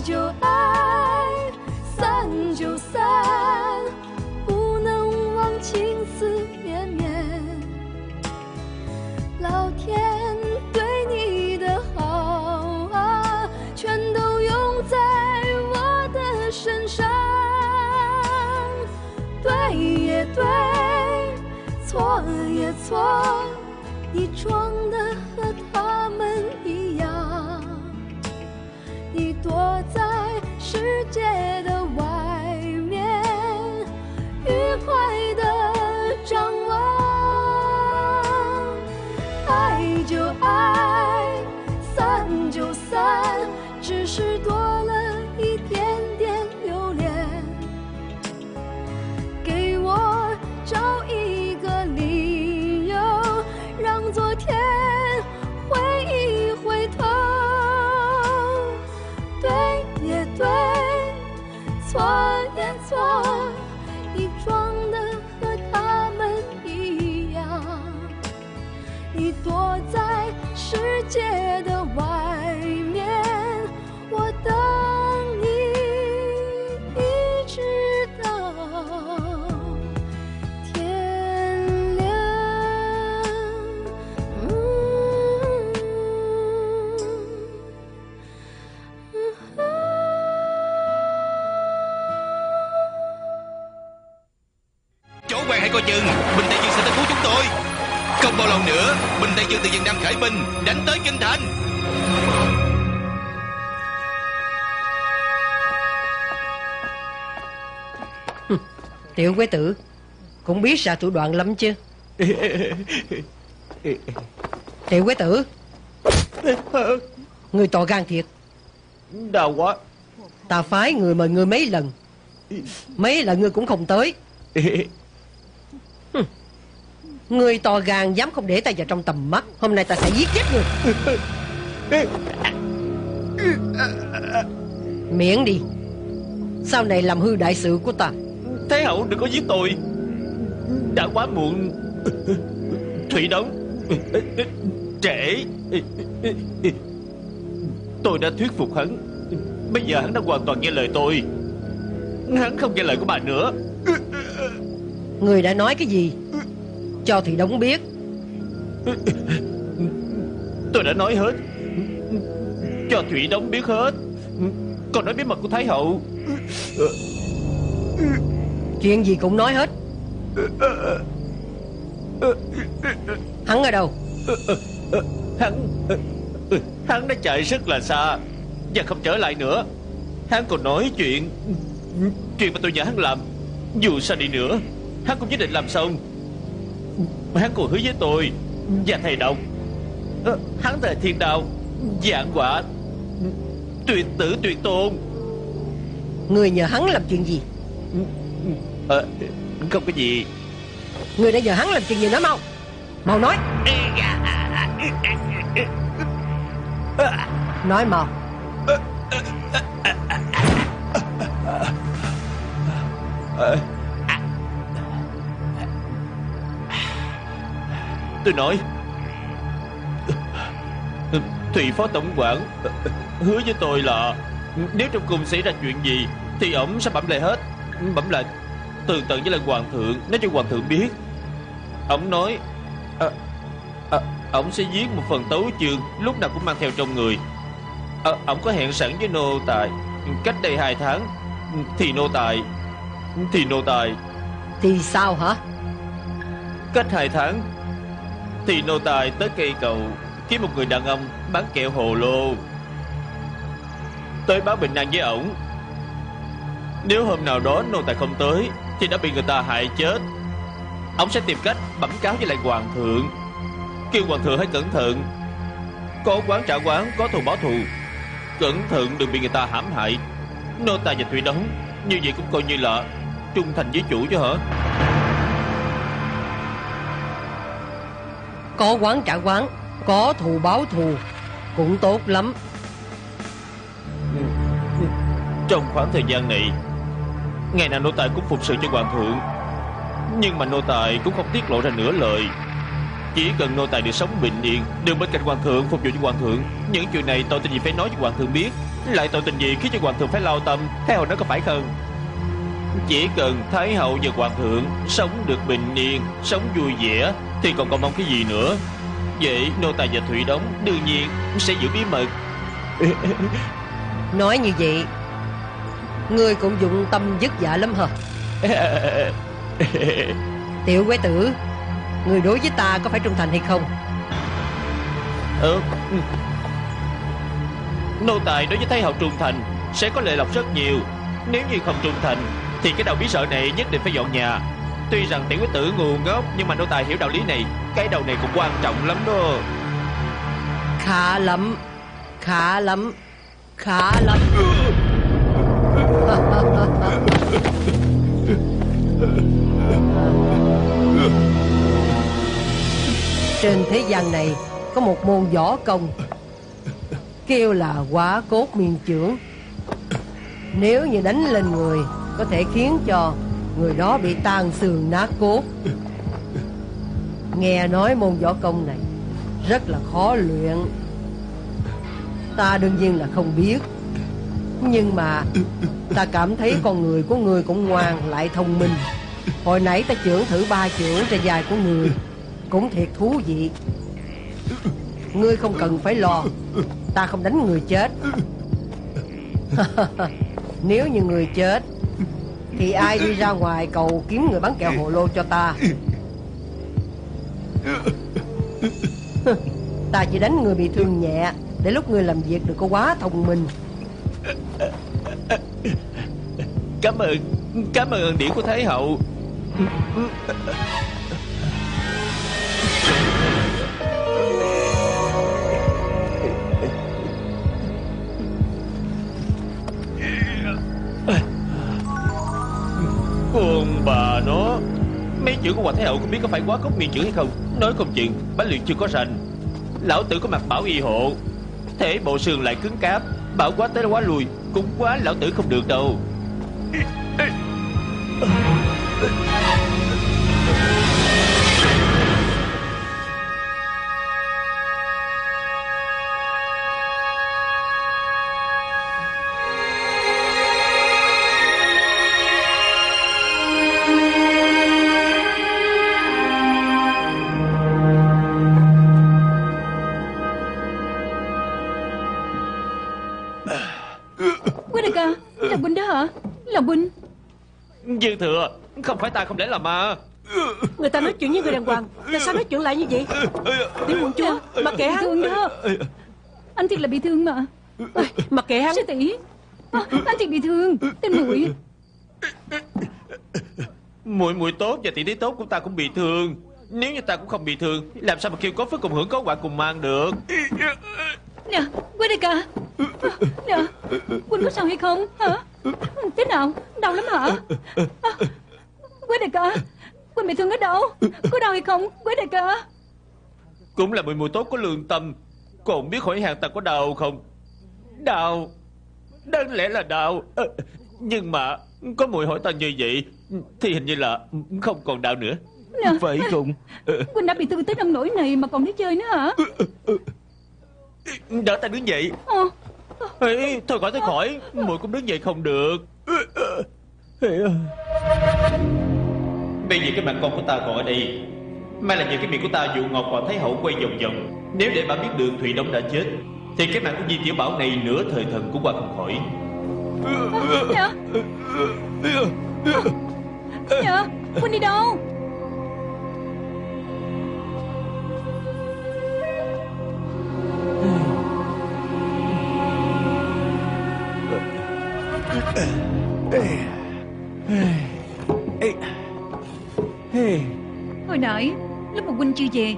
就爱，散就散，不能忘情思绵绵。老天对你的好啊，全都用在我的身上。对也对，错也错，coi chừng. Bình Đại Dương sẽ tới cứu chúng tôi. Không bao lâu nữa Bình Đại Dương từ dân Nam khởi binh Đánh tới Kinh Thành. Tiểu quế tử Cũng biết ra thủ đoạn lắm chứ. Tiểu quế tử Người to gan thiệt. Đau quá. Ta phái người mời người mấy lần. Mấy lần người cũng không tới Người to gan dám không để ta vào trong tầm mắt. Hôm nay ta sẽ giết chết người. Miệng đi. Sau này làm hư đại sự của ta. Thái hậu đừng có giết tôi. Đã quá muộn. Thủy đóng. Trễ. Tôi đã thuyết phục hắn. Bây giờ hắn đã hoàn toàn nghe lời tôi. Hắn không nghe lời của bà nữa. Người đã nói cái gì Cho thì đóng biết Tôi đã nói hết. Cho Thủy đóng biết hết. Còn nói bí mật của Thái hậu. Chuyện gì cũng nói hết. Hắn ở đâu? Hắn Hắn đã chạy rất là xa Và không trở lại nữa. Hắn còn nói chuyện Chuyện mà tôi nhờ hắn làm. Dù sao đi nữa Hắn cũng nhất định làm xong Hắn còn hứa với tôi Và thầy Ờ, Hắn thề thiên đạo Dạng quả Tuyệt tử tuyệt tôn Người nhờ hắn làm chuyện gì Ờ, Không có gì Người đã nhờ hắn làm chuyện gì nói mau Mau nói Nói mau Tôi nói. Thủy phó tổng quản Hứa với tôi là Nếu trong cung xảy ra chuyện gì Thì ổng sẽ bẩm lại hết. Bẩm lại Tường tận với lần hoàng thượng Nói cho hoàng thượng biết. Ổng nói à, à, Ổng sẽ viết một phần tấu chương Lúc nào cũng mang theo trong người. À, Ổng có hẹn sẵn với nô tài. Cách đây hai tháng Thì nô tài Thì nô tài. Thì sao hả? Cách hai tháng thì nô tài tới cây cầu Kiếm một người đàn ông bán kẹo hồ lô. Tới báo bình an với ổng. Nếu hôm nào đó nô tài không tới, Thì đã bị người ta hại chết. Ông sẽ tìm cách bẩm cáo với lại hoàng thượng. Kêu hoàng thượng hãy cẩn thận. Có quán trả quán, Có thù báo thù. Cẩn thận đừng bị người ta hãm hại. Nô tài và Thủy Đống Như vậy cũng coi như là Trung thành với chủ chứ hả? Có quán trả quán, Có thù báo thù, Cũng tốt lắm. Trong khoảng thời gian này, Ngày nào nô tài cũng phục sự cho hoàng thượng. Nhưng mà nô tài cũng không tiết lộ ra nửa lời. Chỉ cần nô tài được sống bình yên đừng bên cạnh hoàng thượng phục vụ cho hoàng thượng. Những chuyện này tội tình gì phải nói cho hoàng thượng biết, Lại tội tình gì khiến cho hoàng thượng phải lao tâm, Theo nó có phải không? Chỉ cần Thái hậu và hoàng thượng Sống được bình yên Sống vui vẻ Thì còn còn mong cái gì nữa? Vậy nô tài và Thủy Đống Đương nhiên sẽ giữ bí mật. Nói như vậy Ngươi cũng dụng tâm dứt dạ lắm hả? Tiểu quế tử Người đối với ta có phải trung thành hay không? Ừ. Nô tài đối với Thái hậu trung thành Sẽ có lệ lộc rất nhiều. Nếu như không trung thành Thì cái đầu bí sợ này nhất định phải dọn nhà. Tuy rằng tiểu quý tử ngu ngốc Nhưng mà nô tài hiểu đạo lý này Cái đầu này cũng quan trọng lắm đó. Khá lắm Khá lắm Khá lắm. Trên thế gian này Có một môn võ công Kêu là quả cốt miên trưởng Nếu như đánh lên người có thể khiến cho Người đó bị tan xương nát cốt. Nghe nói môn võ công này Rất là khó luyện. Ta đương nhiên là không biết. Nhưng mà Ta cảm thấy con người của người cũng ngoan lại thông minh. Hồi nãy ta trưởng thử ba trưởng trên dài của người Cũng thiệt thú vị. Ngươi không cần phải lo. Ta không đánh người chết. Nếu như người chết thì ai đi ra ngoài cầu kiếm người bán kẹo hồ lô cho ta? Ta chỉ đánh người bị thương nhẹ, Để lúc người làm việc đừng có quá thông minh. Cảm ơn Cảm ơn ơn điển của Thái hậu. Bà nó. Mấy chữ của Hoàng Thái Hậu không biết có phải quá cốc miệng chữ hay không. Nói không chừng, Bá luyện chưa có rành. Lão tử có mặt bảo y hộ. Thế bộ sườn lại cứng cáp, Bảo quá tới quá lùi, Cũng quá lão tử không được đâu. Là Quỳnh Dư thừa Không phải ta không lẽ là ma Người ta nói chuyện với người đàng hoàng Tại sao nói chuyện lại như vậy? Tiểu quận chúa Mặc kệ hắn. thương đó. Anh thiệt là bị thương mà. Mặc kệ hắn. Sư tỷ. À, Anh thiệt bị thương. Tên muội. Muội muội tốt và tỷ tỷ tốt của ta cũng bị thương. Nếu như ta cũng không bị thương Làm sao mà kêu có phước cùng hưởng có quả cùng mang được? Nè Quý đại ca Nè Quỳnh có sao hay không? Hả Thế nào? Đau lắm hả? À, Quý đại ca Quỳnh bị thương ở đâu? Có đau hay không? Quý đại ca Cũng là muội muội tốt có lương tâm. Còn biết hỏi hàng ta có đau không? Đau. Đáng lẽ là đau. Ờ, Nhưng mà Có muội hỏi ta như vậy Thì hình như là không còn đau nữa. Nè. Phải không Ờ, Quỳnh đã bị thương tới nông nỗi này mà còn đi chơi nữa hả? Đỡ ta đứng dậy. Ờ Ê, Thôi khỏi thôi khỏi muội cũng đứng dậy không được Bây giờ cái bạn con của ta còn ở đây Mai là nhờ cái miệng của ta dụ ngọc vào Thái Hậu quay vòng vòng Nếu để bà biết được Thủy Đông đã chết Thì cái mạng của Di Tiểu Bảo này nửa thời thần cũng qua không khỏi Nè Nè Huynh đi đâu Nãy Lúc mà huynh chưa về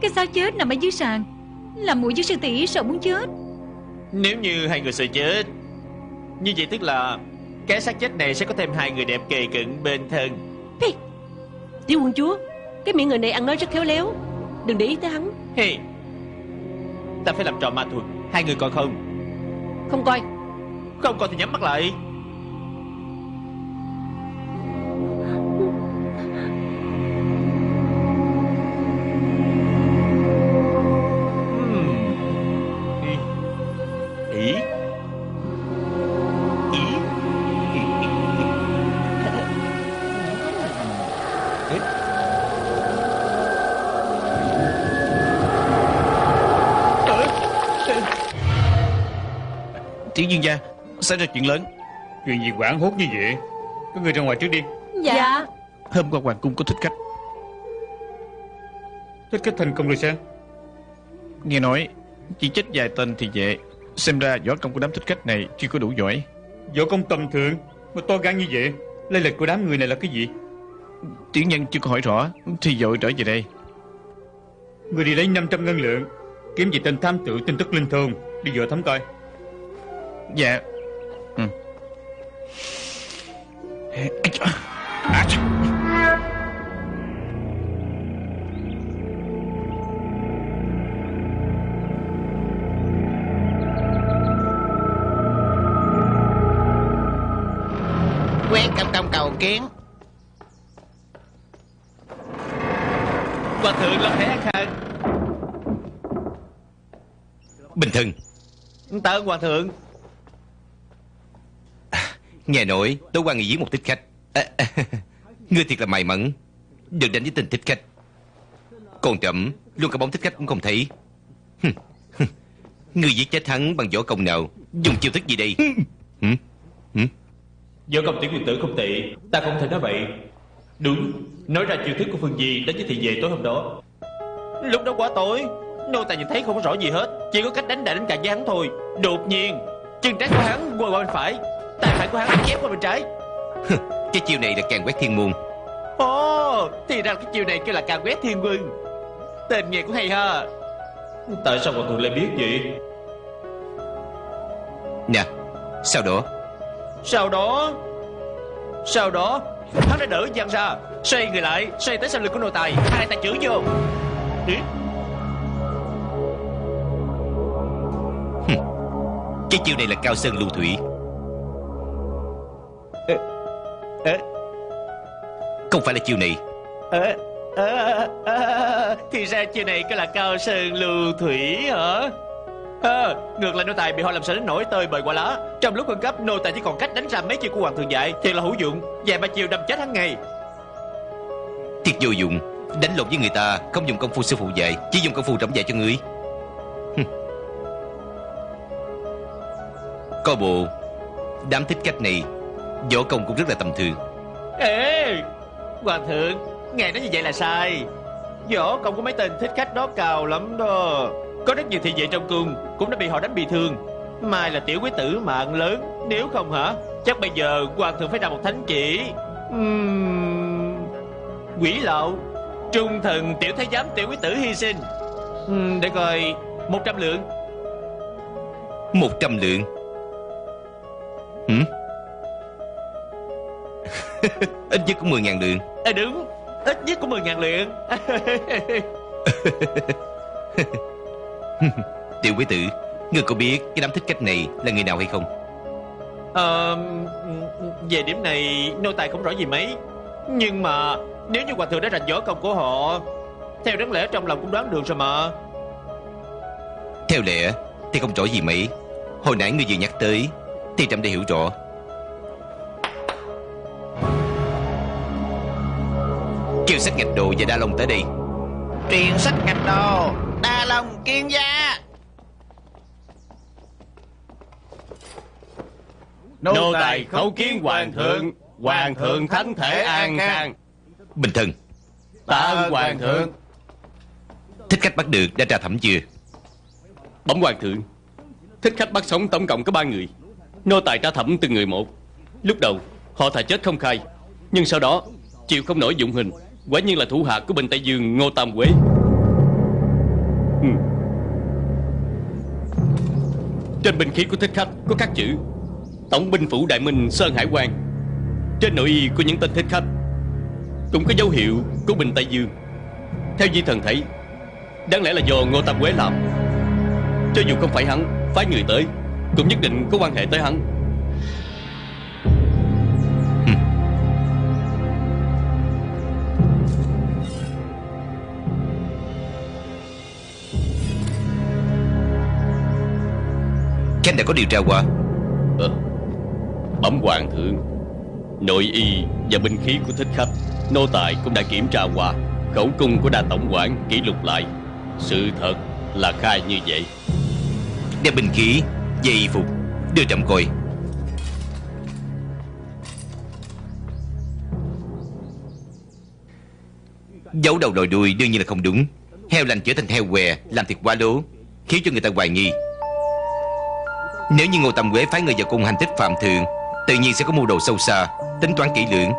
Cái xác chết nằm ở dưới sàn Làm mũi với sư tỷ sợ muốn chết. Nếu như hai người sợ chết Như vậy tức là Cái xác chết này sẽ có thêm hai người đẹp kề cận bên thân. Tiểu quân chúa Cái miệng người này ăn nói rất khéo léo. Đừng để ý tới hắn. Hey Ta phải làm trò ma thuật Hai người còn không? Không coi. Không còn thì nhắm mắt lại dương gia Xảy ra chuyện lớn. Chuyện gì quảng hốt như vậy? Các người ra ngoài trước đi. Dạ. Hôm qua hoàng cung có thích khách. Thích cách thành công rồi sao? Nghe nói Chỉ chết vài tên thì về Xem ra võ công của đám thích khách này Chưa có đủ giỏi. Võ công tầm thường Mà to gan như vậy Lai lịch của đám người này là cái gì? Tiểu nhân chưa có hỏi rõ Thì vội trở về đây. Người đi lấy 500 ngân lượng Kiếm về tên tham tử tin tức linh thôn Đi dò thăm coi Dạ. Ừ. Quét công công cầu kiến. Hòa thượng Long Thế Khang. Bình thân Tạ ơn Hòa thượng Nghe nói tối qua nghỉ giết một thích khách. À, à, Ngươi thiệt là may mắn Được đánh với tình thích khách. Còn trẫm Luôn cả bóng thích khách cũng không thấy. Ngươi giết chết hắn bằng võ công nào? Dùng chiêu thức gì đây. Võ công tiểu quyền tử không tệ Ta không thể nói vậy. Đúng Nói ra chiêu thức của Phương Di đánh với thị về tối hôm đó. Lúc đó quá tối Nô tài nhìn thấy không có rõ gì hết Chỉ có cách đánh đại đánh càng với hắn thôi. Đột nhiên Chân trái của hắn quay qua bên phải Tay phải của hắn chém qua bên trái. Cái chiêu này là càng quét thiên môn. Ồ Thì ra cái chiêu này kêu là càng quét thiên quân Tên nghe cũng hay ha. Tại sao mọi người lại biết vậy? Nè Sau đó? Sau đó? Sau đó? Hắn đã đỡ Giang ra. Xoay người lại Xoay tới sau lưng của nô tài. Hai tay chửi vô. Ừ. Cái chiêu này là cao sơn lưu thủy Không phải là chiêu này. Thì ra chiêu này cái là cao sơn lưu thủy hả? À, Ngược lại nô tài bị họ làm sợ đến nổi tơi bời quả lá. Trong lúc khẩn cấp nô tài chỉ còn cách đánh ra mấy chiêu của hoàng thượng dạy. Thiệt là hữu dụng Vài ba chiêu đâm chết hắn ngày Thiệt vô dụng. Đánh lộn với người ta Không dùng công phu sư phụ dạy Chỉ dùng công phu trẫm dạy cho ngươi. Hừm. Có bộ Đám thích cách này Võ công cũng rất là tầm thường. Ê Hoàng thượng Ngài nói như vậy là sai. Võ công của mấy tên thích khách đó cao lắm đó. Có rất nhiều thị vệ trong cung Cũng đã bị họ đánh bị thương. Mai là tiểu quý tử mạng lớn Nếu không hả? Chắc bây giờ hoàng thượng phải ra một thánh chỉ. Uhm, Quỷ lậu Trung thần tiểu thái giám tiểu quý tử hy sinh. Uhm, Để coi một trăm lượng. Một trăm lượng. Hử? Ít nhất cũng mười ngàn lượng à, Đúng. Ít nhất cũng 10.000 lượng Tiểu quý tử Ngươi có biết cái đám thích cách này là người nào hay không? Ờ, về điểm này nô tài không rõ gì mấy. Nhưng mà nếu như hoàng thượng đã rành võ công của họ Theo đáng lẽ trong lòng cũng đoán được rồi mà. Theo lẽ thì không rõ gì mấy. Hồi nãy ngươi vừa nhắc tới Thì trẫm đã hiểu rõ Kêu sách ngạch đồ và đa long tới đây Truyền sách ngạch đồ Đa Long kiên gia. Nô tài khấu kiến hoàng thượng Hoàng thượng thánh thể an khang. Bình thân Tạ ơn hoàng thượng. Thích khách bắt được đã tra thẩm chưa? Bẩm hoàng thượng. Thích khách bắt sống tổng cộng có ba người. Nô tài tra thẩm từng người một. Lúc đầu họ thà chết không khai. Nhưng sau đó chịu không nổi dụng hình Quả nhiên là thủ hạ của Bình Tây Dương, Ngô Tam Quế. Ừ. Trên binh khí của thích khách có các chữ. Tổng binh phủ Đại Minh, Sơn Hải quan. Trên nội y của những tên thích khách Cũng có dấu hiệu của Bình Tây Dương. Theo di thần thấy, Đáng lẽ là do Ngô Tam Quế làm. Cho dù không phải hắn Phái người tới, Cũng nhất định có quan hệ tới hắn. Đã có điều tra qua? Ờ, Bẩm hoàng thượng Nội y và binh khí của thích khách Nô tài cũng đã kiểm tra qua. Khẩu cung của đa tổng quản kỷ lục lại. Sự thật là khai như vậy. Đem binh khí Dây y phục Đưa trầm coi. Giấu đầu lòi đuôi đương nhiên là không đúng. Heo lành trở thành heo què Làm thiệt quá lố Khiến cho người ta hoài nghi nếu như Ngô Tầm Quế phái người vào cung hành thích phạm thượng Tự nhiên sẽ có mưu đồ sâu xa, Tính toán kỹ lưỡng.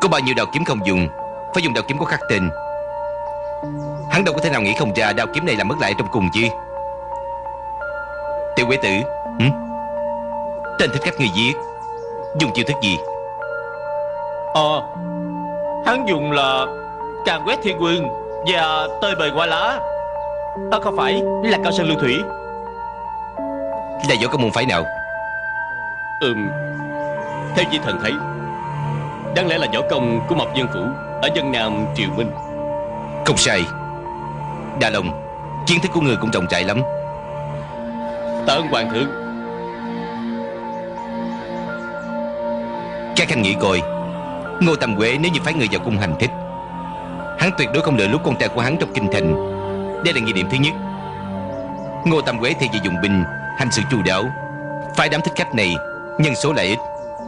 Có bao nhiêu đạo kiếm không dùng, Phải dùng đạo kiếm có khắc tên. Hắn đâu có thể nào nghĩ không ra đạo kiếm này làm mất lại trong cùng chứ Tiểu quế tử, hử? Tên thích khách người giết Dùng chiêu thức gì? Ờ Hắn dùng là Càng quét thiên quân Và tơi bời qua lá. À không phải, Là cao sơn lưu thủy. Là võ có môn phái nào? Ừm Theo di thần thấy Đáng lẽ là võ công của Mộc Dân Phủ Ở dân Nam Triều Minh. Không sai. Đà Long Kiến thức của người cũng rộng rãi lắm. Tạ ơn hoàng thượng. Các anh nghĩ coi Ngô Tâm Quế nếu như phái người vào cung hành thích Hắn tuyệt đối không lựa lúc con trai của hắn trong kinh thành. Đây là nghi điểm thứ nhất. Ngô Tâm Quế thì về dùng binh Hành sự chu đáo. Phái đám thích khách này Nhân số lại ít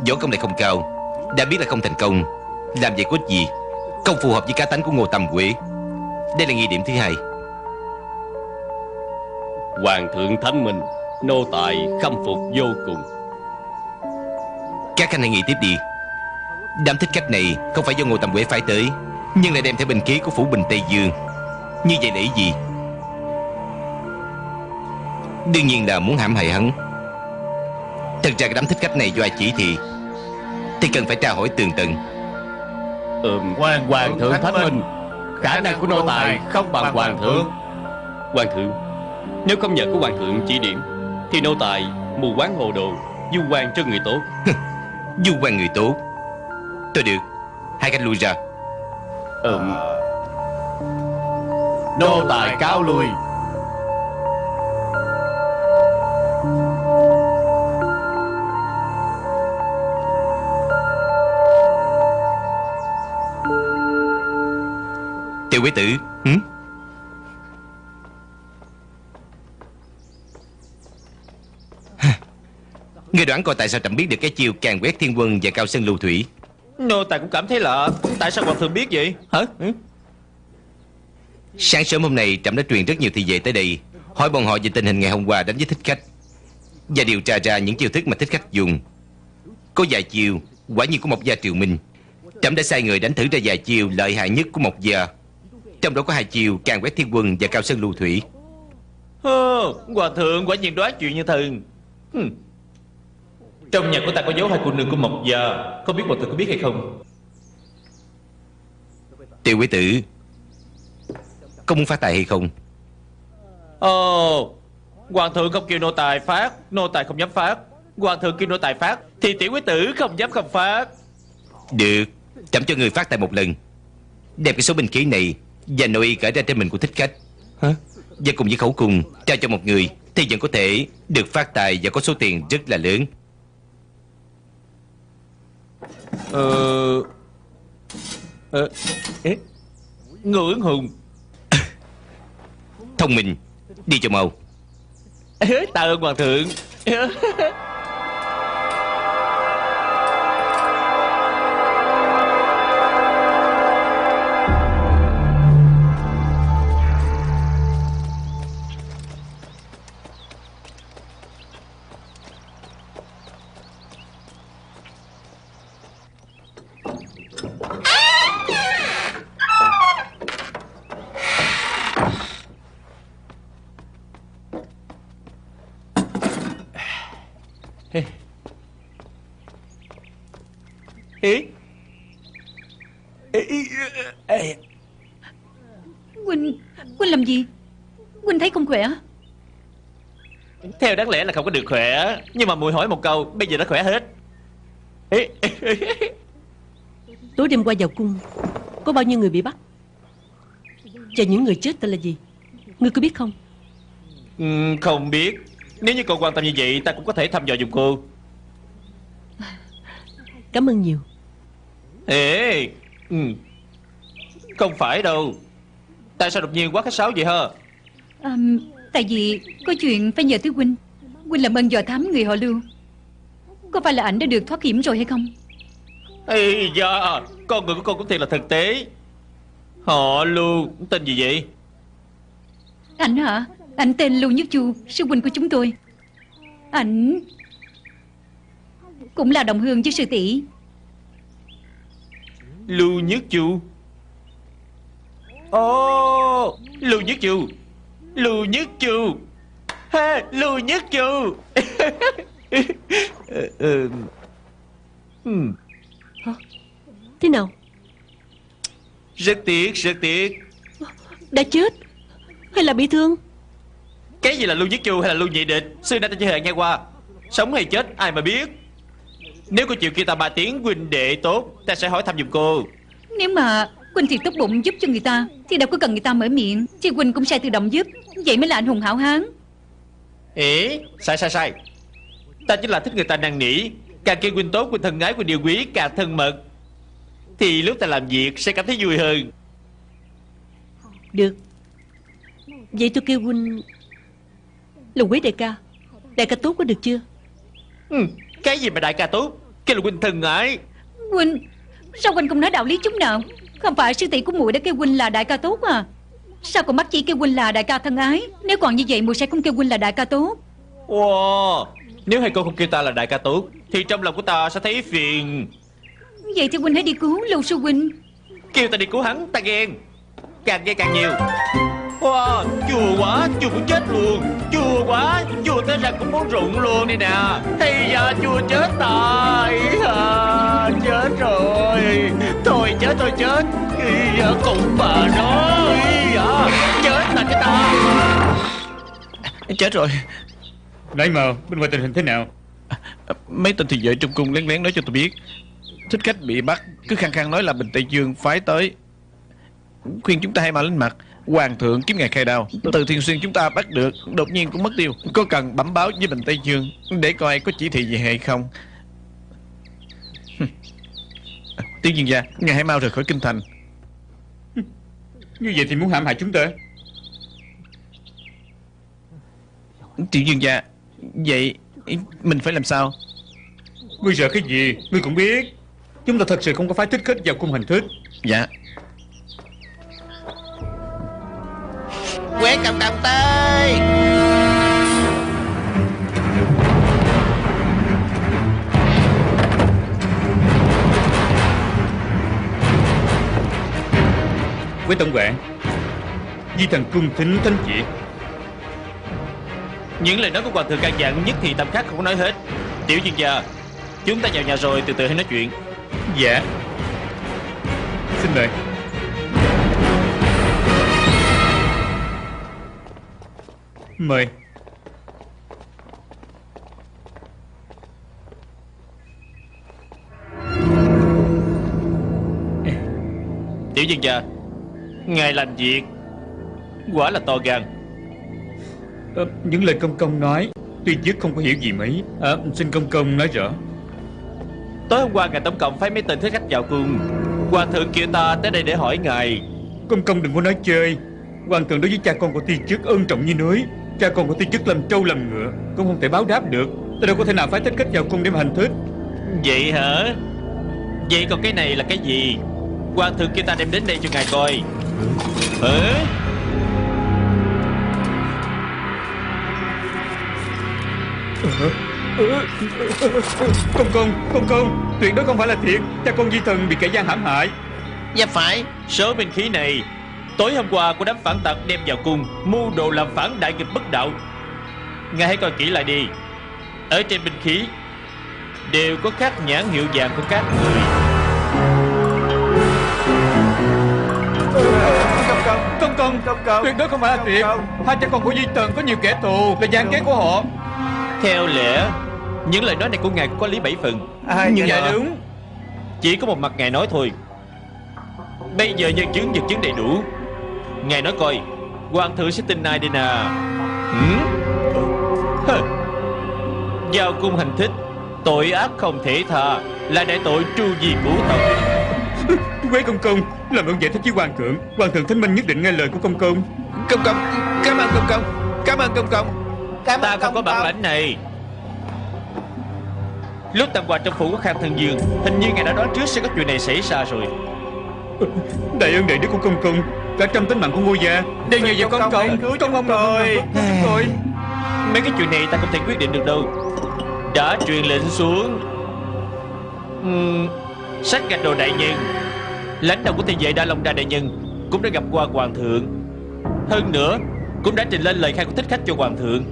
Võ công lại không cao. Đã biết là không thành công Làm vậy có ích gì? Không phù hợp với cá tánh của Ngô Tâm Quế. Đây là nghi điểm thứ hai. Hoàng thượng thánh minh Nô tài khâm phục vô cùng. Các anh hãy nghĩ tiếp đi. Đám thích khách này không phải do Ngô Tâm Quế phái tới Nhưng lại đem theo binh khí của Phủ Bình Tây Dương. Như vậy để gì Đương nhiên là muốn hãm hại hắn. Thật ra cái đám thích khách này do ai chỉ thị Thì cần phải tra hỏi tường tận. Ừm Hoàng, hoàng thượng thánh minh Khả năng của nô tài không bằng hoàng thượng. Hoàng thượng Nếu không nhờ có hoàng thượng chỉ điểm Thì nô tài mù quáng hồ đồ Du quan cho người tốt. Du quan người tốt. Tôi được. Hai cách lui ra. Ừm. Nô tài cáo lui Tiểu quý tử hử? Người đoán coi tại sao trẫm biết được cái chiêu càng quét thiên quân và cao sơn lưu thủy? Nô tài cũng cảm thấy lạ Tại sao hoàng thượng biết vậy? Hả? Ừ? Sáng sớm hôm nay trẫm đã truyền rất nhiều thị vệ tới đây Hỏi bọn họ về tình hình ngày hôm qua đánh với thích khách Và điều tra ra những chiêu thức mà thích khách dùng. Có vài chiêu Quả nhiên của Mộc Gia Triều Minh. Trẫm đã sai người đánh thử ra vài chiêu lợi hại nhất của Mộc Gia Trong đó có hai chiêu càng quét thiên quân và cao sơn lưu thủy. Hơ, Hoàng thượng quả nhiên đoán chuyện như thần. Hừm. Trong nhà của ta có dấu hai cô nương của Mộc Gia. Không biết hoàng thượng có biết hay không? Tiểu quý tử Có muốn phát tài hay không? Ồ Hoàng thượng không kêu nô tài phát Nô tài không dám phát. Hoàng thượng kêu nô tài phát Thì tiểu quý tử không dám không phát. Được Chậm cho người phát tài một lần. Đem cái số binh khí này Và nội y cởi ra trên mình của thích khách. Hả? Và cùng với khẩu cùng Trao cho một người Thì vẫn có thể được phát tài Và có số tiền rất là lớn. Ờ Ờ ế, Ngô ứng hùng Thông minh Đi cho mau. Tạ ơn hoàng thượng Huynh Huynh làm gì? Huynh thấy không khỏe Theo đáng lẽ là không có được khỏe Nhưng mà mùi hỏi một câu Bây giờ đã khỏe hết. Ê, ê, ê, ê. Tối đêm qua vào cung Có bao nhiêu người bị bắt? Và những người chết tên là gì? Ngươi có biết không? Ừm, Không biết. Nếu như cô quan tâm như vậy Ta cũng có thể thăm dò giùm cô. Cảm ơn nhiều. Ê. Ừ. Không phải đâu. Tại sao đột nhiên quá khách sáo vậy hả? À, Tại vì có chuyện phải nhờ tới Huynh. Huynh làm ơn dò thám người họ lưu. Có phải là ảnh đã được thoát hiểm rồi hay không? Ê da Con người của con cũng thiệt là thực tế. Họ lưu Tên gì vậy? Ảnh hả? Ảnh tên Lưu Nhất Chu Sư huynh của chúng tôi. Ảnh Cũng là đồng hương với sư tỷ. Lưu Nhất Chu Ồ Lưu Nhất Chu Lưu Nhất Chu ha, Lưu Nhất Chu Ờ, ờ. Hmm, Thế nào? Rất tiếc rất tiếc. Đã chết Hay là bị thương? Cái gì là Lưu Nhất Chu hay là Lưu Nhị Địch? Xưa nay ta chưa hề nghe qua. Sống hay chết ai mà biết. Nếu cô chịu kia ta ba tiếng huynh đệ tốt Ta sẽ hỏi thăm giùm cô. Nếu mà Huynh thì tốt bụng giúp cho người ta Thì đâu có cần người ta mở miệng Thì Huynh cũng sẽ tự động giúp. Vậy mới là anh hùng hảo hán. Ế Sai sai sai. Ta chỉ là thích người ta năn nỉ Càng kêu huynh tốt huynh thân ái huynh điều quý Càng thân mật. Thì lúc ta làm việc sẽ cảm thấy vui hơn. Được. Vậy tôi kêu huynh Là quý đại ca. Đại ca tốt có được chưa? Ừ, Cái gì mà đại ca tốt? Kêu là huynh thân ái Huynh Sao Huynh không nói đạo lý chút nào Không phải sư tỷ của muội đã kêu Huynh là đại ca tốt à? Sao còn mắt chỉ kêu Huynh là đại ca thân ái? Nếu còn như vậy muội sẽ không kêu Huynh là đại ca tốt. Wow Nếu hai cô không kêu ta là đại ca tốt Thì trong lòng của ta sẽ thấy phiền. Vậy thì Huynh hãy đi cứu Lưu sư Huynh. Kêu ta đi cứu hắn ta ghen. Càng ghen càng nhiều Wow, chua quá, chua muốn chết luôn. Chua quá, chua tới răng cũng muốn rụng luôn đây nè. Hay da, chua chết tài à, Chết rồi. Thôi chết thôi chết. Ý da, cùng bà nó Ý da, chết là cái ta. Chết rồi. Đại mờ bên ngoài tình hình thế nào? Mấy tên thì vợ trong cung lén lén nói cho tôi biết. Thích khách bị bắt Cứ khăng khăng nói là Bình Tây Dương phái tới. Khuyên chúng ta hãy mau lên mặt Hoàng thượng kiếm ngài khai đao. Từ thiên xuyên chúng ta bắt được Đột nhiên cũng mất tiêu. Có cần bẩm báo với Bình Tây Dương Để coi có chỉ thị gì hay không? Tiêu dương gia Ngài hãy mau rời khỏi kinh thành. Như vậy thì muốn hãm hại chúng ta Tiểu dương gia Vậy mình phải làm sao? Ngươi sợ cái gì? Ngươi cũng biết. Chúng ta thật sự không có phái thích khách vào cung hành thích Dạ Quét cầm cầm tay Với tổng quản Di thần cung thính thánh chỉ. Những lời nói của hoàng thượng can dặn Nhất thì tầm khác không có nói hết. Tiểu dương gia Chúng ta vào nhà rồi từ từ hãy nói chuyện. Dạ. Xin mời Mời. Tiểu dương gia Ngài làm việc Quả là to gan. Ờ, Những lời công công nói Tuy dứt không có hiểu gì mấy. À, Xin công công nói rõ. Tối hôm qua ngài tổng cộng phái mấy tên thích khách vào cung. Hoàng thượng kêu ta tới đây để hỏi ngài. Công công đừng có nói chơi. Hoàng thượng đối với cha con của tiên chức ân trọng như núi Cha con của tiên chức làm trâu làm ngựa Cũng không thể báo đáp được. Ta đâu có thể nào phải thích khách vào cung để mà hành thích Vậy hả? Vậy còn cái này là cái gì? Hoàng thượng kêu ta đem đến đây cho ngài coi. Hả? Công công, công công Tuyệt đối không phải là thiệt. Cha con di thần bị kẻ gian hãm hại. Dạ phải Số binh khí này Tối hôm qua của đám phản tặc đem vào cung Mưu đồ làm phản đại nghịch bất đạo. Ngài hãy coi kỹ lại đi. Ở trên binh khí Đều có các nhãn hiệu vàng của các người. Công công Công công Tuyệt đối không phải là tuyệt Hai cha con của Duy Tần có nhiều kẻ thù Là gian kế của họ. Theo lẽ Những lời nói này của ngài có lý bảy phần. Nhưng Như dạ đúng. Chỉ có một mặt ngài nói thôi. Bây giờ nhân chứng vật chứng đầy đủ. Ngài nói coi Hoàng thượng sẽ tin ai đây nè? Ừ? Hơ. Giao cung hành thích Tội ác không thể tha Là đại tội tru di cửu tộc. Quế công công Làm ơn giải thích với hoàng thượng. Hoàng thượng thánh minh nhất định nghe lời của công công. Công công Cảm ơn công công Cảm ơn công công Ta không có bản lãnh này. Lúc tạm hòa trong phủ của Khang Thân Dương Hình như ngài đã đoán trước sẽ có chuyện này xảy ra rồi. Đại ơn đại đức của công công Cả trăm tính mạng của ngôi gia Đều nhờ vào công công cứu công ông rồi. rồi Mấy cái chuyện này ta không thể quyết định được đâu. Đã truyền lệnh xuống. Uhm, Sách gạch đồ đại nhân. Lãnh đạo của thiên vệ Đa Long Đa đại nhân Cũng đã gặp qua hoàng thượng. Hơn nữa Cũng đã trình lên lời khai của thích khách cho hoàng thượng.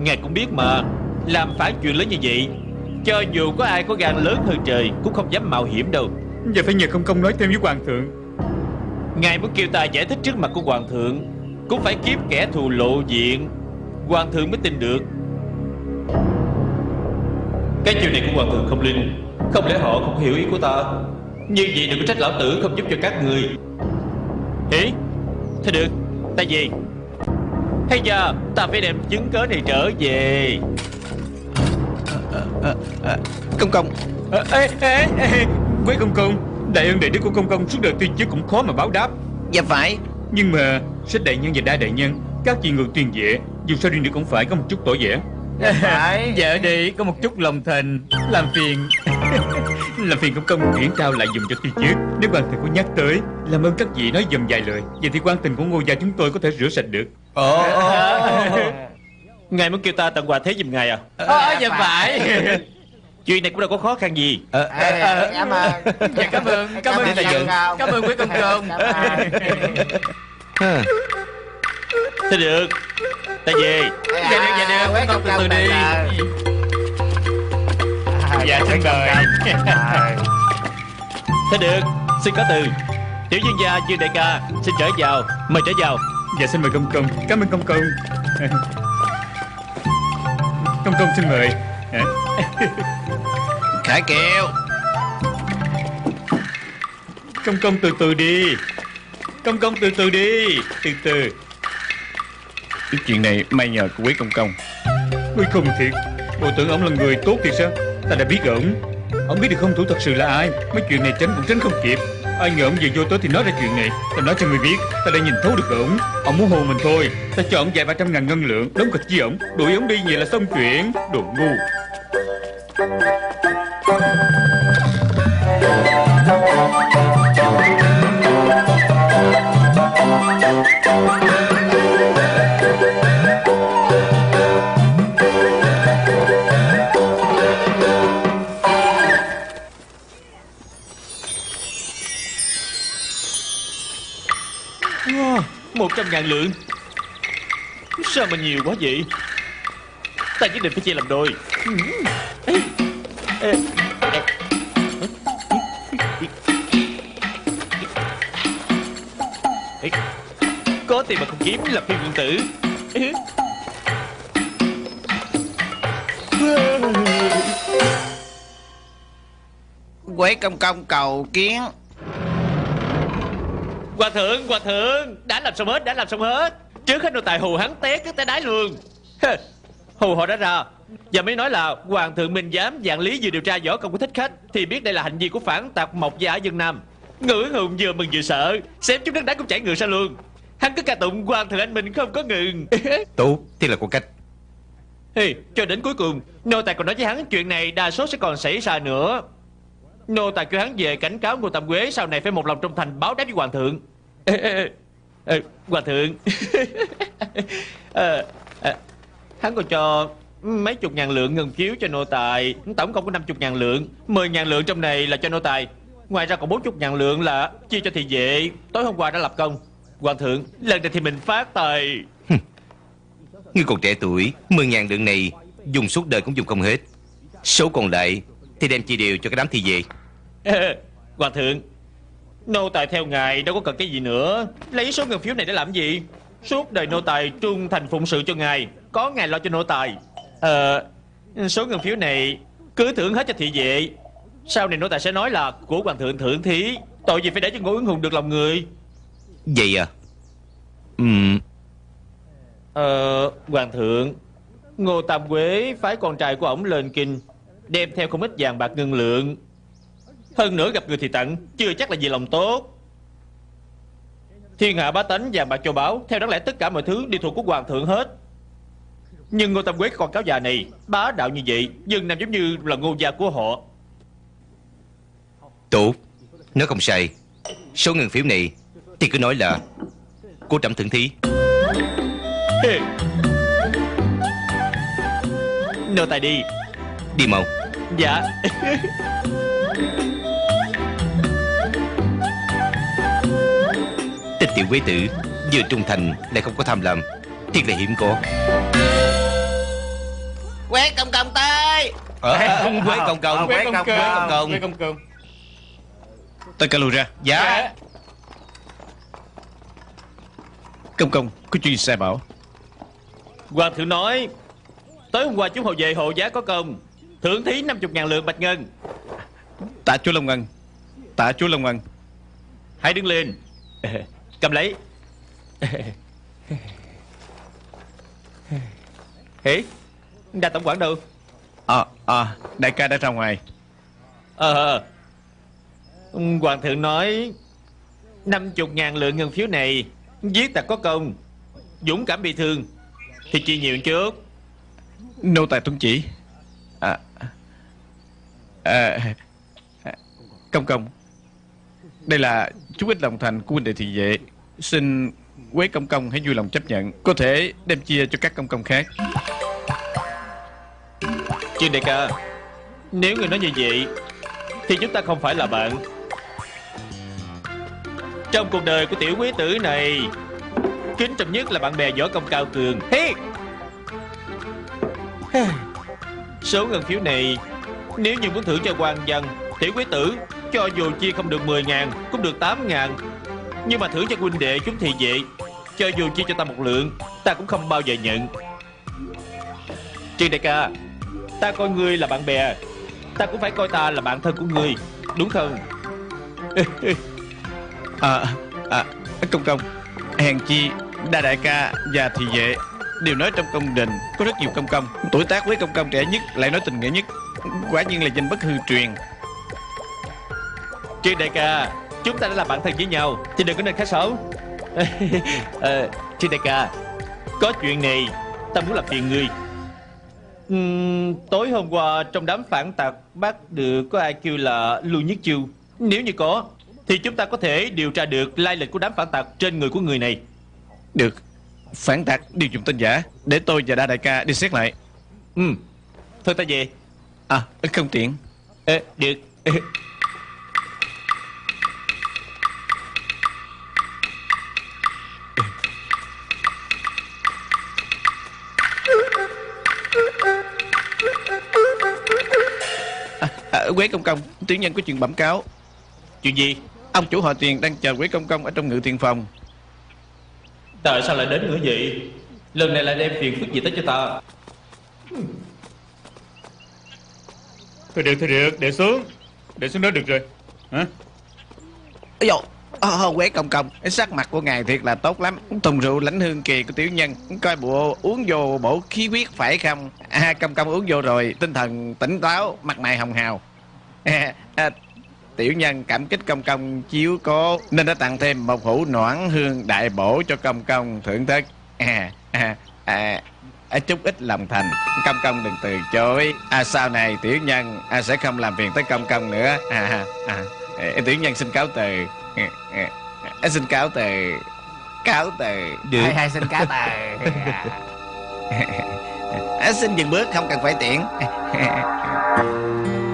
Ngài cũng biết mà Làm phải chuyện lớn như vậy Cho dù có ai có gan lớn hơn trời Cũng không dám mạo hiểm đâu. Giờ phải nhờ công công nói thêm với hoàng thượng Ngài muốn kêu ta giải thích trước mặt của hoàng thượng Cũng phải kiếm kẻ thù lộ diện Hoàng thượng mới tin được Cái chuyện này của hoàng thượng không linh Không lẽ họ không hiểu ý của ta Như vậy đừng có trách lão tử không giúp cho các người Ý Thôi được Ta về Hay giờ ta phải đem chứng cớ này trở về Công công à, ê, ê, ê, Quế công công Đại ơn đại đức của công công suốt đời tuyên chức cũng khó mà báo đáp. Dạ phải. Nhưng mà Sách đại nhân và đa đại nhân Các vị người tuyên vệ Dù sao đi nữa cũng phải có một chút tỏ vẻ. Phải. Dạ đi có một chút lòng thành Làm phiền. Làm phiền công công chuyển trao lại dùng cho tuyên chức Nếu hoàng thượng có nhắc tới Làm ơn các vị nói dùm vài lời. Vậy thì quan tình của ngôi gia chúng tôi có thể rửa sạch được. Ồ. Ngài muốn kêu ta tặng quà thế giùm ngài à? Ờ dạ phải Chuyện này cũng đâu có khó khăn gì. Ờ Cảm ơn. Dạ cảm ơn Cảm ơn đại dự Cảm ơn quý công công. Ha. Thôi được. Ta về. Dạ. Được dạ được. Công từ từ đi. Dạ xin mời Thôi được. Xin có từ. Tiểu dương gia Dương đại ca Xin trở vào. Mời trở vào. Dạ xin mời công công. Cảm ơn công công. Công công xin mời. Hả? Khải Kiều. Công công từ từ đi. Công công từ từ đi. Từ từ. Cái chuyện này may nhờ của quý công công. Ôi không thiệt. Bộ tưởng ông là người tốt thì sao? Ta đã biết ổng Ông. Biết được không thủ thật sự là ai. Mấy chuyện này tránh cũng tránh không kịp. Ai ngờ ông vừa vô tới thì nói ra chuyện này. Ta nói cho người biết Ta đã nhìn thấu được ổng Ông. Muốn hù mình thôi. Ta cho ổng vài ba trăm ngàn ngân lượng Đóng kịch với ổng Đuổi ổng đi vậy là xong chuyện. Đồ ngu Một trăm ngàn lượng. Sao mà nhiều quá vậy? Ta nhất định phải chia làm đôi. Kiếm là phi quân tử. Quế công công cầu kiến. Hòa thượng, hòa thượng Đã làm xong hết, đã làm xong hết. Trước hết nô tài hù hắn té cái té đái luôn Hù họ đã ra. Và mới nói là Hoàng thượng Minh Giám Dạng lý vừa điều tra võ công của thích khách Thì biết đây là hành vi của phản tặc Mộc gia ở dân Nam. Ngữ hùng vừa mừng vừa sợ Xem chút nước đá cũng chảy ngược ra luôn Hắn cứ ca tụng Hoàng thượng anh Minh không có ngừng. Tốt Thế là có cách. Hey, cho đến cuối cùng Nô tài còn nói với hắn chuyện này đa số sẽ còn xảy ra nữa. Nô tài kêu hắn về cảnh cáo Ngô Tam Quế Sau này phải một lòng trung thành báo đáp với Hoàng thượng. Ê, ê, ê, Hoàng thượng. Ờ, ờ, Hắn còn cho mấy chục ngàn lượng ngân phiếu cho nô tài. Tổng cộng có năm chục ngàn lượng. Mười ngàn lượng trong này là cho nô tài. Ngoài ra còn bốn chục ngàn lượng là chia cho thị vệ. Tối hôm qua đã lập công Hoàng thượng, lần này thì mình phát tài. Ngươi còn trẻ tuổi Mười ngàn lượng này Dùng suốt đời cũng dùng không hết. Số còn lại Thì đem chia đều cho cái đám thi về. Ê, Hoàng thượng Nô tài theo ngài đâu có cần cái gì nữa. Lấy số ngân phiếu này để làm gì? Suốt đời nô tài trung thành phụng sự cho ngài Có ngài lo cho nô tài. Ờ Số ngân phiếu này cứ thưởng hết cho thị vệ. Sau này nô tài sẽ nói là Của hoàng thượng thưởng thí Tội gì phải để cho ngô ứng hùng được lòng người Vậy à? Ừm. Ờ Hoàng thượng Ngô Tam Quế phái con trai của ổng lên kinh Đem theo không ít vàng bạc ngân lượng. Hơn nữa gặp người thì tặng Chưa chắc là vì lòng tốt. Thiên hạ bá tánh vàng bạc châu báu Theo đáng lẽ tất cả mọi thứ đều thuộc của hoàng thượng hết. Nhưng Ngô Tam Quế con cáo già này Bá đạo như vậy Nhưng nằm giống như là ngô gia của họ. Tốt. Nếu không sai. Số ngân phiếu này Thì cứ nói là Của trẫm thượng thí. Nô tài đi. Đi mau. Dạ. Tên tiểu quế tử Vừa trung thành lại không có tham lam. Thiệt là hiếm có. Quét công công tới. Ờ, à, quế công công Quế công công. Quế công công. Quế công công Tất cả lùi ra Dạ Công công Có chuyện sai bảo? Hoàng thượng nói Tối hôm qua chúng hồ về hộ giá có công. Thưởng thí 50 ngàn lượng bạch ngân. Tạ chúa Long Ngân Tạ chúa Long Ngân Hãy đứng lên. Cầm lấy. Hỉ Đa tổng quản đâu? À à Đại ca đã ra ngoài. Ờ Hoàng thượng nói 50 ngàn lượng ngân phiếu này Giết tặc có công. Dũng cảm bị thương Thì chi nhiều chút Nô tài tuân chỉ. À, à, à, Công công. Đây là chút ít lòng thành của huynh đệ thị vệ. Xin Quế công công hãy vui lòng chấp nhận. Có thể đem chia cho các công công khác. Trương đại ca Nếu người nói như vậy Thì chúng ta không phải là bạn trong cuộc đời của tiểu quý tử này, Kính trọng nhất là bạn bè võ công cao cường. Hi! Số ngân phiếu này, Nếu như muốn thưởng cho quan dân Tiểu quý tử, cho dù chia không được 10 ngàn, Cũng được 8 ngàn. Nhưng mà thưởng cho huynh đệ chúng thì vậy Cho dù chia cho ta một lượng, Ta cũng không bao giờ nhận. Trương đại ca, Ta coi ngươi là bạn bè, Ta cũng phải coi ta là bạn thân của ngươi. Đúng không? À, à công công Hèn chi Đa đại ca và thị vệ Đều nói trong công đình Có rất nhiều công công. Tuổi tác với công công trẻ nhất Lại nói tình nghĩa nhất. Quả nhiên là danh bất hư truyền. Trương đại ca Chúng ta đã là bạn thân với nhau Thì đừng có nên khách sáo ờ, đại ca Có chuyện này Ta muốn làm phiền ngươi. Ừm, Tối hôm qua trong đám phản tặc Bắt được có ai kêu là Lưu Nhất Chiêu? Nếu như có thì chúng ta có thể điều tra được lai lịch của đám phản tặc Trên người của người này. Được. Phản tặc điều dùng tên giả. Để tôi và Đa đại ca đi xét lại. Ừ. Thôi ta về. À không tiện. Ê, Được. À, Quế công công. Tiểu nhân có chuyện bẩm cáo. Chuyện gì Ông chủ họ tiền đang chờ Quế công công Ở trong ngự tiền phòng. Tại sao lại đến nữa vậy? Lần này lại đem phiền phức gì tới cho ta? Thôi được thôi được Để xuống. Để xuống đó được rồi. Hả? Ây dồi Ờ, Quế công công sắc mặt của ngài thiệt là tốt lắm. Thùng rượu lãnh hương kỳ của tiểu nhân Coi bộ uống vô bổ khí huyết phải không? À, Công công uống vô rồi Tinh thần tỉnh táo Mặt mày hồng hào. À, à, Tiểu nhân cảm kích công công chiếu cố Nên đã tặng thêm một hũ noãn hương đại bổ cho công công thưởng thức. À, à, à, à, Chút ít lòng thành. Công công đừng từ chối. À, Sau này tiểu nhân à, sẽ không làm phiền tới công công nữa. À, à, à, Tiểu nhân xin cáo từ. À, à, à, Xin cáo từ. Cáo từ. Được Hai hai xin cá tờ à, Xin dừng bước không cần phải tiện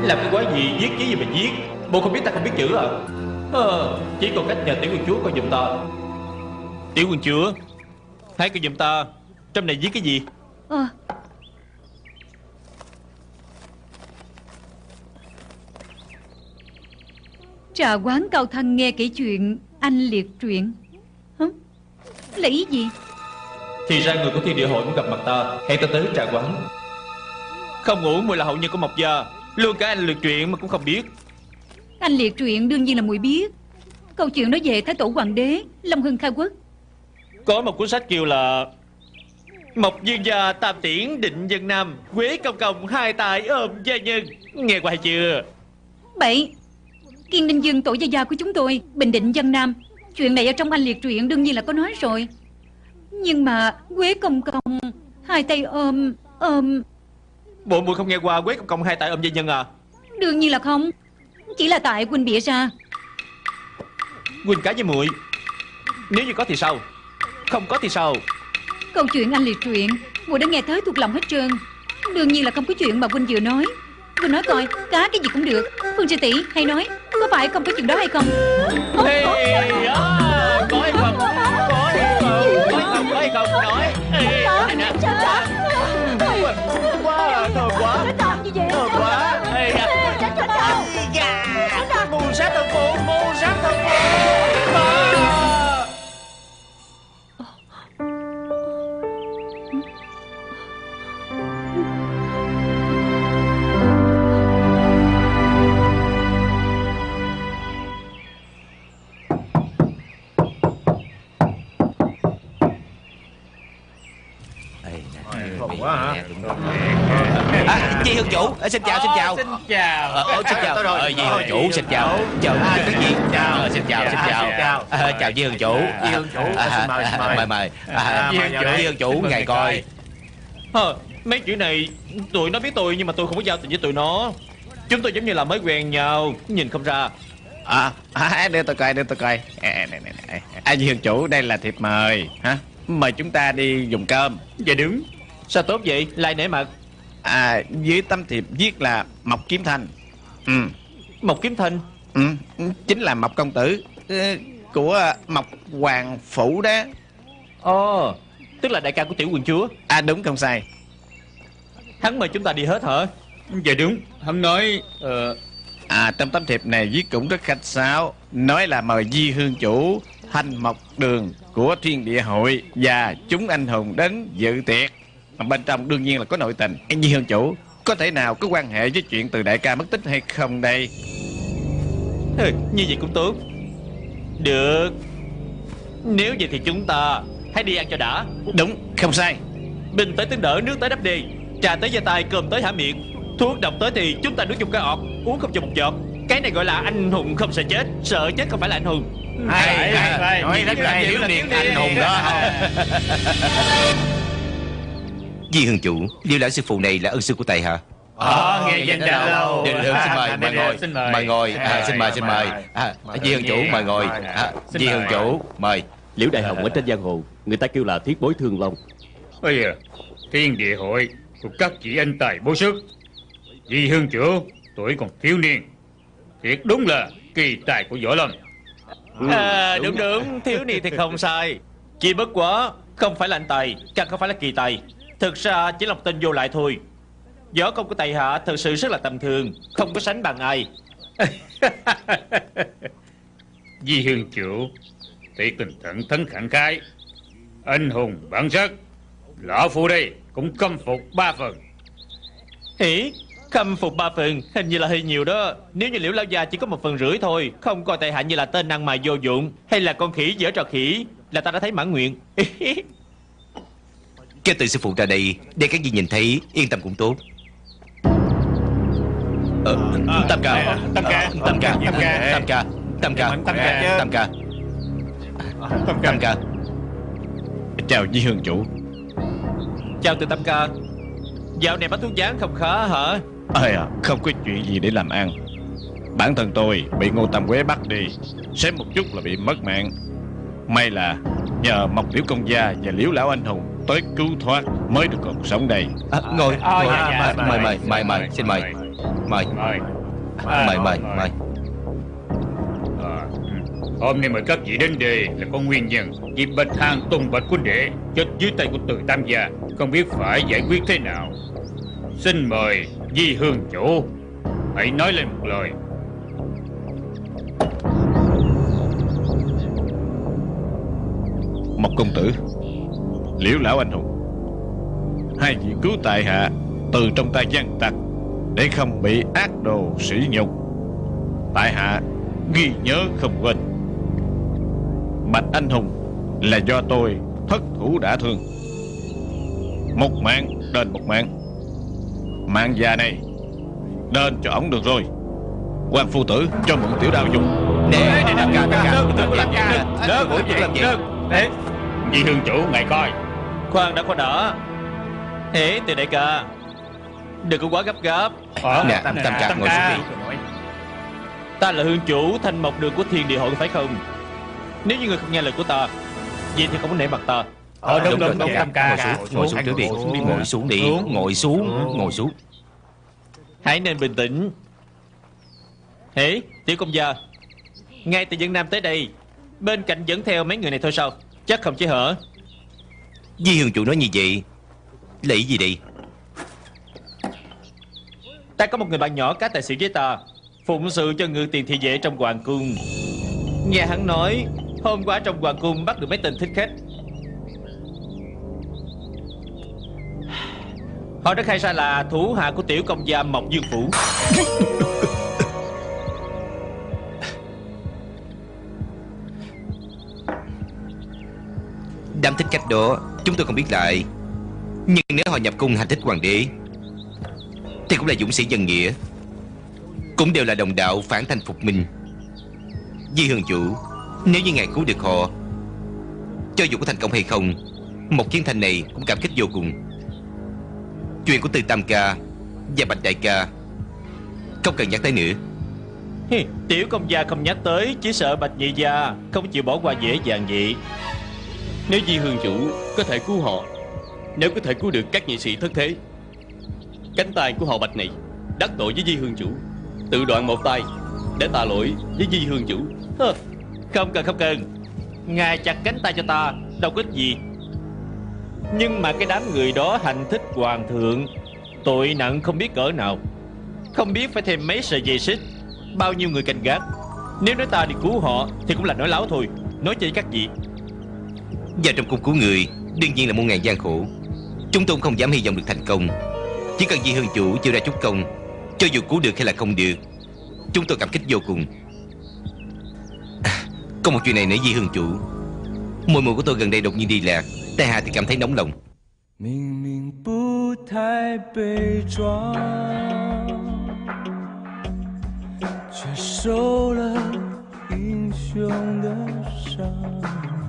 Làm cái quái gì viết cái gì mà viết Bộ không biết ta không biết chữ à? Ờ, Chỉ còn cách nhờ tiểu quân chúa coi giùm ta. Tiểu quân chúa Hãy coi giùm ta. Trong này viết cái gì? Ờ, Trà quán cao thăng nghe kể chuyện Anh liệt truyện. Hả? Là ý gì? Thì ra người của thiên địa hội muốn gặp mặt ta. Hãy ta tới trà quán. Không ngủ mùi là hậu nhân của Mộc Gia. Luôn cả anh liệt chuyện mà cũng không biết Anh liệt truyện đương nhiên là mùi biết. Câu chuyện nói về Thái Tổ Hoàng đế Long Hưng khai quốc. Có một cuốn sách kêu là Mộc Dương gia tam tiễn định dân nam Quế công công hai tài ôm gia nhân. Nghe qua hay chưa? Bậy Kiên Ninh Dương tổ gia gia của chúng tôi Bình định dân Nam. Chuyện này ở trong anh liệt truyện đương nhiên là có nói rồi. Nhưng mà Quế Công Công Hai tay ôm Ôm. Bộ mùi không nghe qua Quế công công hai tài ôm gia nhân à? Đương nhiên là không Chỉ là tại Quỳnh bịa ra. Quỳnh cá với muội. Nếu như có thì sao? Không có thì sao? Câu chuyện anh liệt truyện Mùa đã nghe tới thuộc lòng hết trơn. Đương nhiên là không có chuyện mà Quỳnh vừa nói. Quỳnh nói coi Cá cái gì cũng được. Phương sư tỷ hay nói Có phải không có chuyện đó hay không? Ê, à, có hay không? Có hay không? Có hay không? Có hay không? Nói. Ê, quá thơm quá Xin chào. Xin chào. Xin chào Ờ, ờ, xin chào. Ờ, Di Hương Chủ xin chào. Chào À, cái gì? Chào. Ờ, Xin chào xin chào chào. Ờ, Chào Di Hương Chủ. Hương Chủ, mời, mời. Di Hương Chủ. Ngài coi. Ờ, mấy chuyện này tụi nó biết tôi nhưng mà tôi không có giao tình với tụi nó. Chúng tôi giống như là mới quen nhau nhìn không ra. À, à đưa tôi coi, đưa tôi coi. À, này, này, này. À, Di Hương Chủ, đây là thiệp mời hả? Mời chúng ta đi dùng cơm. Dạ đúng. Sao tốt vậy? Lại nể mặt À, dưới tấm thiệp viết là Mộc Kiếm Thanh. Ừ, Mộc Kiếm Thanh? Ừ chính là Mộc Công Tử ờ, Của Mộc Hoàng Phủ đó. Ồ tức là đại ca của tiểu quần chúa. À đúng không sai. Hắn mời chúng ta đi hết hả? Dạ đúng. Hắn nói ờ, À trong tấm thiệp này viết cũng rất khách sáo. Nói là mời Di Hương Chủ Thanh Mộc Đường của Thiên Địa Hội Và chúng anh hùng đến dự tiệc Bên trong đương nhiên là có nội tình. Di Hương Chủ Có thể nào có quan hệ với chuyện từ đại ca mất tích hay không đây? Ừ, như vậy cũng tốt. Được. Nếu vậy thì chúng ta hãy đi ăn cho đã. Đúng không sai. Bình tới tướng đỡ nước tới đắp đi. Trà tới da tay cơm tới hả miệng. Thuốc độc tới thì chúng ta nuốt chung cái ọt uống không cho một giọt. Cái này gọi là anh hùng không sợ chết sợ chết không phải là anh hùng. Hay hay hay. Nói rất là thiếu niên anh hùng đó Di Hương Chủ Liêu lão sư phụ này là ân sư của Tài hạ Ờ, nghe danh đã lâu xin mời, À, mời ngồi, xin mời. mời ngồi, à, xin mời, xin mời. À, Di Hương Chủ, mời ngồi. À, Di Hương. Chủ, mời. Liễu Đại Hồng ở trên giang hồ Người ta kêu là thiết bối thương long. Bây giờ Thiên địa hội của các chị anh tài bố sức. Di Hương Chủ Tuổi còn thiếu niên. Thiệt đúng là kỳ tài của Võ Lâm. À, đúng đúng thiếu niên thì không sai. Chỉ bất quá không phải là anh tài càng không phải là kỳ tài thực ra chỉ là một tên vô lại thôi. Võ công của tài hạ thực sự rất là tầm thường không có sánh bằng ai. Di Hương Chủ Thiệt tình thẳng thắn khẳng khái Anh hùng bản sắc Lão Phu đây cũng căm phục ba phần. Hỉ khâm phục ba phần hình như là hơi nhiều đó. Nếu như liễu lao gia chỉ có một phần rưỡi thôi không coi tài hạ như là tên năng mài vô dụng hay là con khỉ dở trò khỉ là ta đã thấy mãn nguyện Cái từ sư phụ ra đây Để các vị nhìn thấy Yên tâm cũng tốt Ờ, Tam ca Tam ca. Tam ca Tam ca. Tam ca Tam ca Tam ca. Tam ca Tam ca Chào Di Hương Chủ chào từ tâm ca dạo này bán thuốc dán không khá hả à, không có chuyện gì để làm ăn Bản thân tôi bị Ngô Tam Quế bắt đi Xém một chút là bị mất mạng May là nhờ Mộc Liễu Công Gia và Liễu Lão Anh Hùng tới cứu thoát mới được còn sống đây. À, Ngồi, Ờ, ngồi. dạ, dạ, Mời, mời, mời, mời, xin mời. Mời, Mời mời, mời, mời. À, ừ. Hôm nay mời các vị đến đây là có nguyên nhân Vì Bạch Hàng Tùng Bạch Quân Đệ Chết dưới tay của Từ Tam Gia. Không biết phải giải quyết thế nào. Xin mời Di Hương Chủ. Hãy nói lên một lời Mộc công tử Liễu lão anh hùng Hai vị cứu tại hạ Từ trong tay gian tặc Để không bị ác đồ sỉ nhục Tại hạ ghi nhớ không quên Bạch anh hùng Là do tôi thất thủ đã thương Một mạng đền một mạng Mạng già này Đền cho ổng được rồi quan phu tử cho mượn tiểu đao dùng Nè Nè Đừng Đừng Đừng làm gì Đừng Đừng làm gì Đấy vì hương chủ ngài coi. Khoan đã khoan đã Hễ từ đại ca. Đừng có quá gấp gáp. Nè Tam ca ngồi xuống đi. Ta là hương chủ thanh mộc đường của thiên địa hội phải không? Nếu như người không nghe lời của ta Vậy thì không có nể mặt ta. Ờ đúng đúng đúng Tam ca. Ngồi xuống trước đi. Ngồi xuống đi Ngồi xuống. Ngồi xuống Hãy nên bình tĩnh. Hễ tiểu công gia Ngay từ dân Nam tới đây Bên cạnh dẫn theo mấy người này thôi sao Chắc không chứ hả? Di hương chủ nói như vậy Là gì đi Ta có một người bạn nhỏ cá tài sĩ với ta, Phụng sự cho ngự tiền thị vệ trong hoàng cung. Nghe hắn nói, Hôm qua trong hoàng cung bắt được mấy tên thích khách. Họ đã khai ra là thủ hạ của tiểu công gia Mộc Dương Phủ. Đám thích khách đó Chúng tôi không biết lại. Nhưng nếu họ nhập cung hành thích hoàng đế Thì cũng là dũng sĩ dân nghĩa. Cũng đều là đồng đạo phản thành phục minh. Di hương chủ Nếu như ngài cứu được họ Cho dù có thành công hay không Một chiến thành này cũng cảm kích vô cùng. Chuyện của Từ Tam Ca Và Bạch Đại Ca Không cần nhắc tới nữa. Hi, Tiểu công gia không nhắc tới Chỉ sợ bạch nhị gia Không chịu bỏ qua dễ dàng vậy nếu Di Hương Chủ có thể cứu họ Nếu có thể cứu được các nhị sĩ thất thế Cánh tay của họ Bạch này Đắc tội với Di Hương Chủ Tự đoạn một tay Để tạ lỗi với Di Hương Chủ. Hơ, Không cần không cần. Ngài chặt cánh tay cho ta Đâu có ích gì. Nhưng mà cái đám người đó hành thích hoàng thượng Tội nặng không biết cỡ nào. Không biết phải thêm mấy sợi dây xích Bao nhiêu người canh gác. Nếu nói ta đi cứu họ Thì cũng là nói láo thôi Nói chơi các vị Vào trong cung cứu người Đương nhiên là muôn ngàn gian khổ Chúng tôi cũng không dám hy vọng được thành công Chỉ cần Di Hương Chủ chịu ra chút công Cho dù cứu được hay là không được Chúng tôi cảm kích vô cùng à, Có một chuyện này nữa Di Hương Chủ Mùi mùi của tôi gần đây đột nhiên đi lạc Tai Hạ thì cảm thấy nóng lòng 明明不太悲壮，却受了英雄的伤。